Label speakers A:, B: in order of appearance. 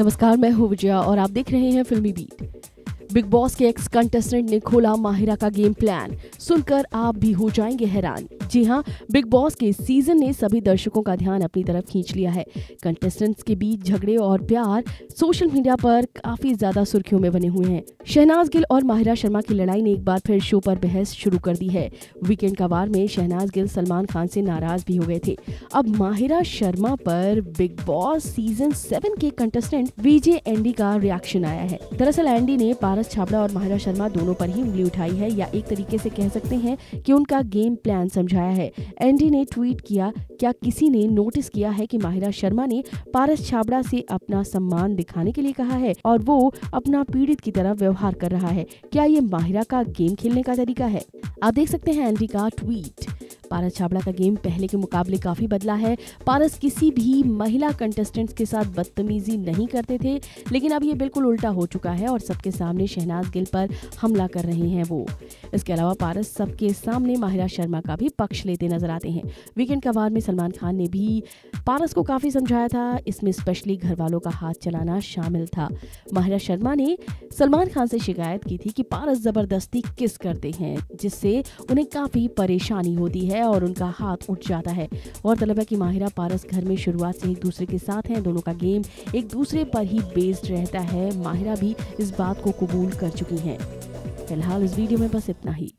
A: नमस्कार मैं हूँ विजया और आप देख रहे हैं फिल्मी बीट। बिग बॉस के एक्स कंटेस्टेंट ने खोला माहिरा का गेम प्लान सुनकर आप भी हो जाएँगे हैरान। जी हाँ बिग बॉस के सीज़न ने सभी दर्शकों का ध्यान अपनी तरफ़ खींच लिया है। कंटेस्टेंट्स के बीच झगड़े और प्यार सोशल मीडिया पर काफ़ी ज़्यादा सुर्खियों में बने हुए हैं। शहनाज गिल और माहिरा शर्मा की लड़ाई ने एक बार फिर शो पर बहस शुरू कर दी है। वीकेंड का वार में शहनाज गिल, सलमान खान से नाराज़ भी हो गए थे। अब माहिरा शर्मा पर बिग बॉस सीज़न सेवन के कंटेस्टेंट विजय एंडी का रिएक्शन आया है। दरअसल एंडी ने पारस छाबड़ा और माहिरा शर्मा दोनों पर ही उंगली उठाई है। या एक तरीके से कह सकते हैं कि उनका गेम प्लान समझाया है। एंडी ने ट्वीट किया, क्या किसी ने नोटिस किया है कि माहिरा शर्मा ने पारस छाबड़ा से अपना सम्मान दिखाने के लिए कहा है और वो अपना पीड़ित की तरह व्यवहार कर रहा है? क्या ये माहिरा का गेम खेलने का तरीका है? आप देख सकते हैं एंडी का ट्वीट पारस छाबड़ा का गेम पहले के मुकाबले काफ़ी बदला है। पारस किसी भी महिला कंटेस्टेंट्स के साथ बदतमीजी नहीं करते थे, लेकिन अब ये बिल्कुल उल्टा हो चुका है और सबके सामने शहनाज गिल पर हमला कर रहे हैं वो। इसके अलावा पारस सबके सामने माहिरा शर्मा का भी पक्ष लेते नज़र आते हैं। वीकेंड का वार में सलमान खान ने भी पारस को काफ़ी समझाया था। इसमें स्पेशली घर वालों का हाथ चलाना शामिल था। माहिरा शर्मा ने सलमान खान से शिकायत की थी कि पारस ज़बरदस्ती किस करते हैं, जिससे उन्हें काफ़ी परेशानी होती है और उनका हाथ उठ जाता है। और तलब है कि माहिरा पारस घर में शुरुआत से एक दूसरे के साथ हैं। दोनों का गेम एक दूसरे पर ही बेस्ड रहता है। माहिरा भी इस बात को कबूल कर चुकी हैं। फ़िलहाल इस वीडियो में बस इतना ही।